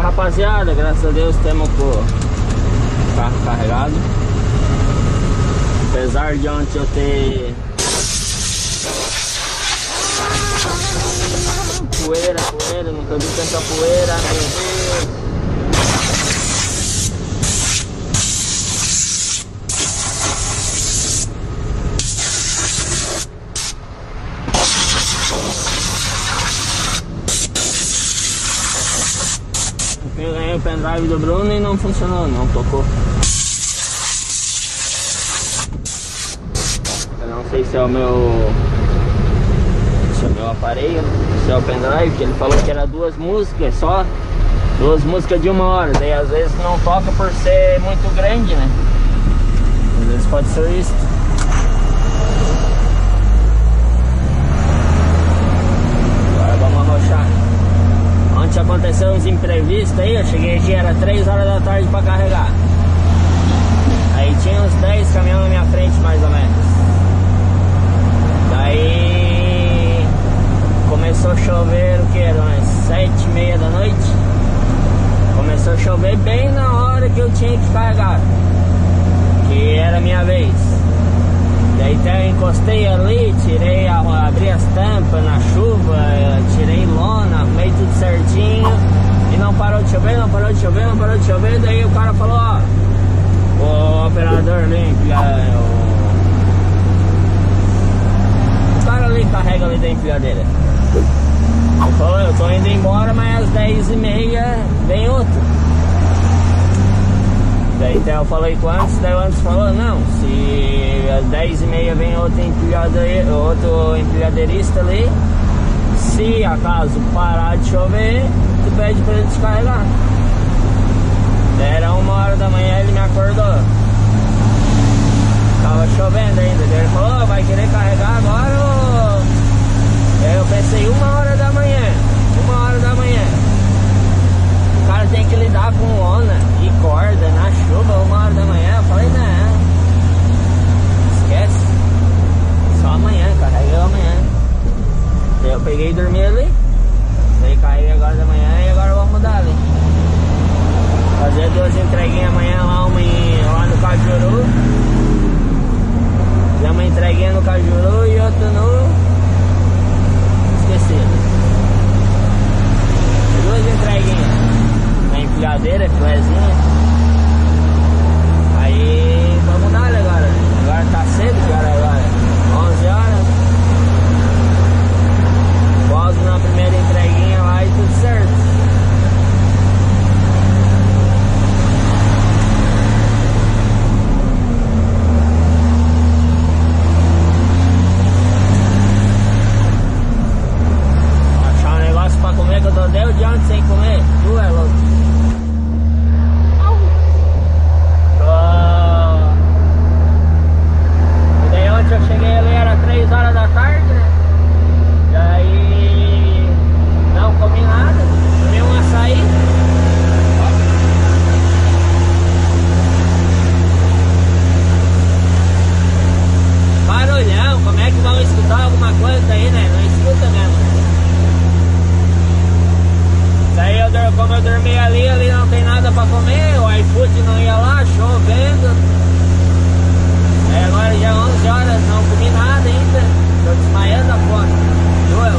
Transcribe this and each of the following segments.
rapaziada, graças a Deus temos o carro carregado. Apesar de ontem eu ter poeira, poeira, nunca vi tanta poeira, meu Deus. Pendrive do Bruno e não funcionou, não tocou. Eu não sei se é o meu. Se é o meu aparelho, se é o pendrive, que ele falou que era duas músicas só. Duas músicas de uma hora, daí às vezes não toca por ser muito grande, né? Às vezes pode ser isso. Agora vamos arrochar. Ontem aconteceu uns imprevistos aí, eu cheguei aqui, era 3 horas da tarde pra carregar. Aí tinha uns 10 caminhões na minha frente mais ou menos. Daí começou a chover o que? Era umas 7 e meia da noite. Começou a chover bem na hora que eu tinha que carregar. Que era a minha vez. Daí eu encostei ali, tirei, a- abri as tampas na chuva, tirei lona, arrumei tudo certinho. E não parou de chover, não parou de chover, não parou de chover. Daí o cara falou, ó, o operador ali, empilha- o, o cara ali carrega ali da empilhadeira. Ele falou, eu tô indo embora, mas às 10 e meia vem outro. Até eu falei com o antes, daí o antes falou, não, se às 10 e meia vem outro, empilhade, outro empilhadeirista ali, se acaso parar de chover, tu pede pra ele descarregar. Era uma hora da manhã ele me acordou. Tava chovendo ainda, ele falou, "Ô, vai querer carregar agora ou... Eu pensei, uma hora da manhã, uma hora da manhã. O cara tem que lidar com lona e corda na chuva uma hora da manhã. Eu falei, não, esquece. Só amanhã, carreguei amanhã. Daí eu peguei e dormi ali. Daí carreguei agora da manhã e agora vamos mudar ali. Fazer duas entreguinhas amanhã lá, uma em, lá no Cajuru. Fazer uma entreguinha no Cajuru e outra no. Esquecido. Duas entreguinhas na empilhadeira, filézinha. Aí vamos dar agora. Agora tá cedo, cara, agora. 11 horas. Volto na primeira entreguinha lá e tudo certo. Achar um negócio pra comer que eu tô deu de ontem sem comer. Tu é louco. Tô- E daí ontem eu cheguei ali, era 3 horas da tarde, né? E aí não comi nada, comi um açaí. Barulhão, como é que vão escutar alguma coisa aí, né? Não escuta mesmo. Daí eu, dormi ali, ali não tem nada pra comer, o iFood não ia lá, chovendo. Aí agora já é 11 horas, não comi nada ainda. Tô desmaiando a fome. É.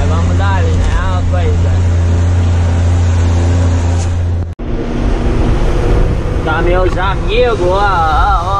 Aí vamos dar né? É uma coisa. Tá meus amigos, ó, ó, ó.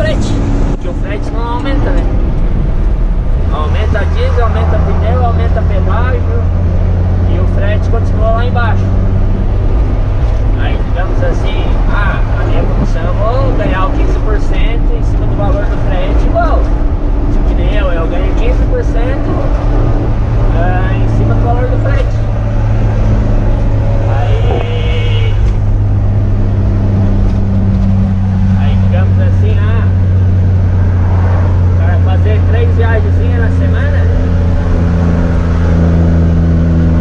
A questão do frete, que o frete não aumenta, né? Aumenta diesel, aumenta pneu, aumenta pedágio e o frete continua lá embaixo. Aí digamos assim, ah, a minha comissão eu vou ganhar o 15% em cima do valor do frete igual. Tipo que nem eu, eu ganho 15% ah, em cima do valor do frete. Aí. Aí digamos assim, ah, o cara fazer três viagens na semana.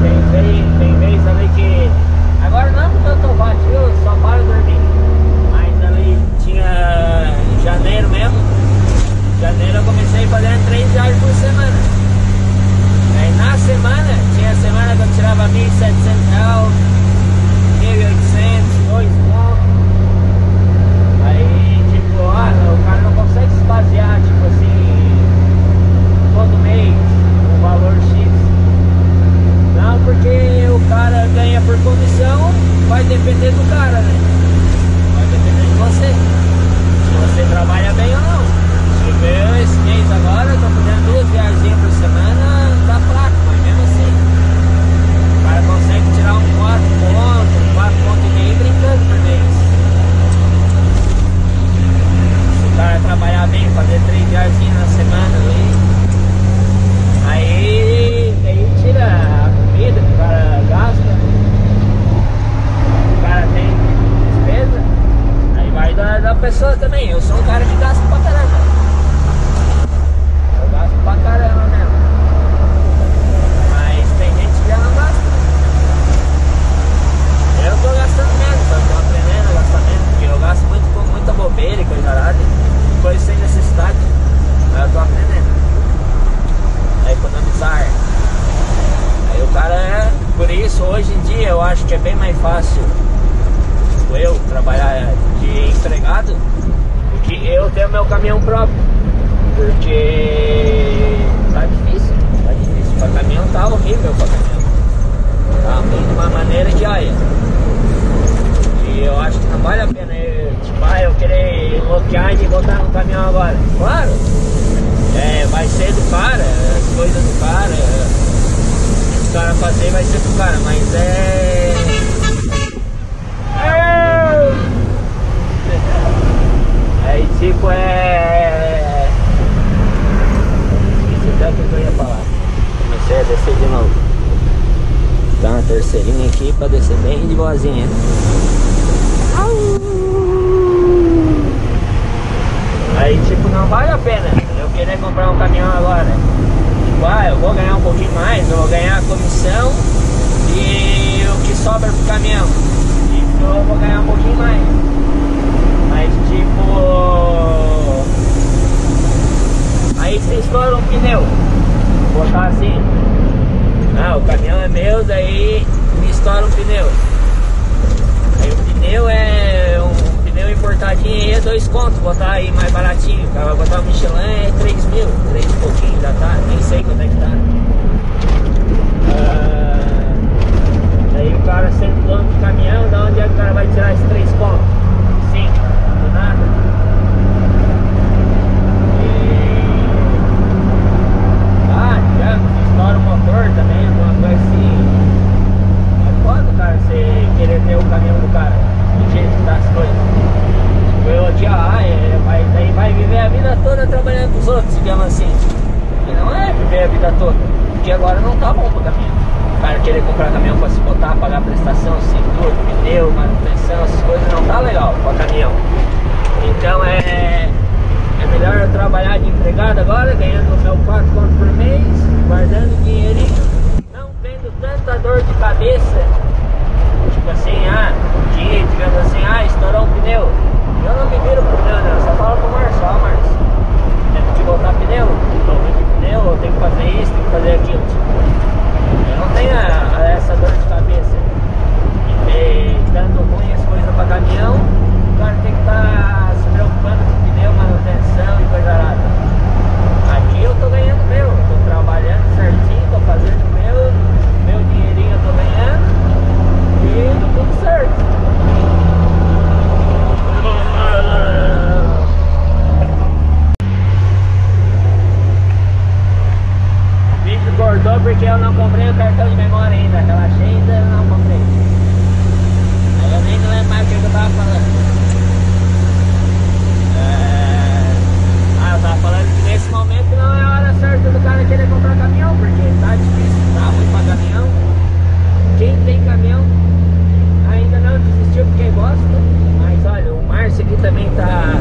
Tem vez, tem vez ali que. Agora não porque eu tô batido, eu só paro dormir. Mas ali tinha em janeiro mesmo. Em janeiro eu comecei a fazer três viagens por semana. Aí na semana, tinha semana que eu tirava 1.700 reais, 1.800, 2 pontos. Aí tipo, ah, o cara não consegue se basear, tipo assim, todo mês, um valor X. Não, porque o cara ganha por comissão, vai depender do cara, né? Vai depender de você. Se você trabalha bem ou não. Tipo, eu esse mês agora, eu tô fazendo duas viagens por semana, tá fraco, mas mesmo assim. O cara consegue tirar um 4 pontos, um 4 pontos e meio brincando por mês. Se o cara trabalhar bem, fazer três viagens na semana ali. Aí, aí tira a comida que o cara gasta, o cara tem despesa, aí da, pessoa também. Eu sou um cara que gasta pra caramba. Eu gasto pra caramba mesmo. Mas tem gente que já não gasta. Eu tô gastando menos, eu tô aprendendo a gastar menos, porque eu gasto muito com muita bobeira e coisa arada, coisa sem necessidade. Mas eu tô aprendendo a economizar. Aí o cara é. Por isso hoje em dia eu acho que é bem mais fácil eu trabalhar de empregado do que eu ter meu caminhão próprio. Porque tá difícil, tá difícil. Pra caminhão tá horrível pra caminhão. Tá ruim de uma maneira olha. E eu acho que não vale a pena eu, tipo, ah, eu querer bloquear e botar no caminhão agora. Claro, é, vai ser do cara, as coisas do cara, o cara fazer vai ser do cara, mas é. Aí tipo é. Esqueci até o que eu ia falar. Comecei a descer de novo. Tá uma terceirinha aqui pra descer bem de boazinha. Aí tipo não vale a pena eu querer comprar um caminhão agora. Tipo, ah, eu vou ganhar um pouquinho mais, eu vou ganhar a comissão e o que sobra pro caminhão. Então eu vou ganhar um pouquinho mais. Mas tipo. Aí se estoura um pneu, vou botar assim. Ah, o caminhão é meu, daí me estoura um pneu. Aí o pneu é um pneu importadinho aí é dois contos, botar aí mais baratinho. Cara botar o Michelin é 3 mil, 3 e pouquinho já tá, nem sei quanto é que tá. Ah, aí o cara sendo dono de caminhão, da onde é que o cara vai tirar esses 3 contos? Cortou porque eu não comprei o cartão de memória ainda, aquela agenda eu não comprei. Aí eu nem lembro mais o que eu tava falando. É... Ah, eu tava falando que nesse momento não é a hora certa do cara querer comprar caminhão, porque tá difícil, tá ruim pra caminhão. Quem tem caminhão ainda não desistiu porque gosta, mas olha, o Márcio aqui também tá